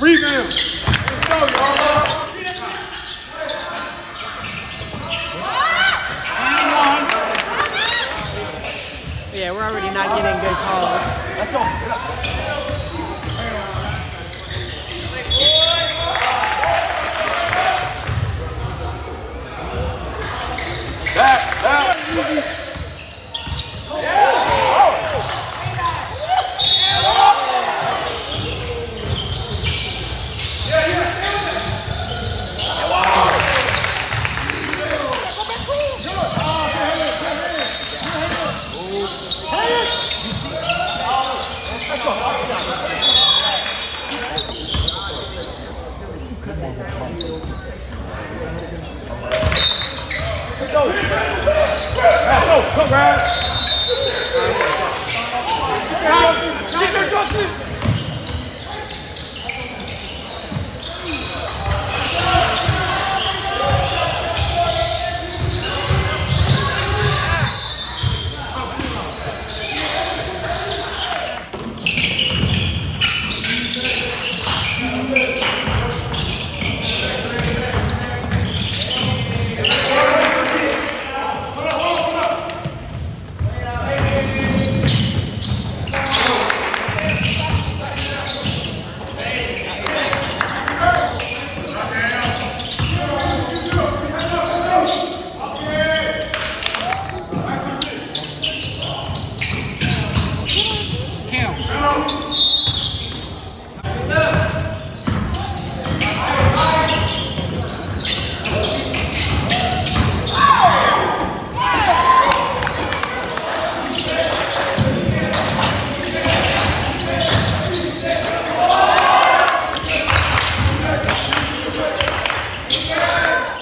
Rebound. Let's go, y'all. Yeah, we're already not getting good calls. Let's go. Let's Yes!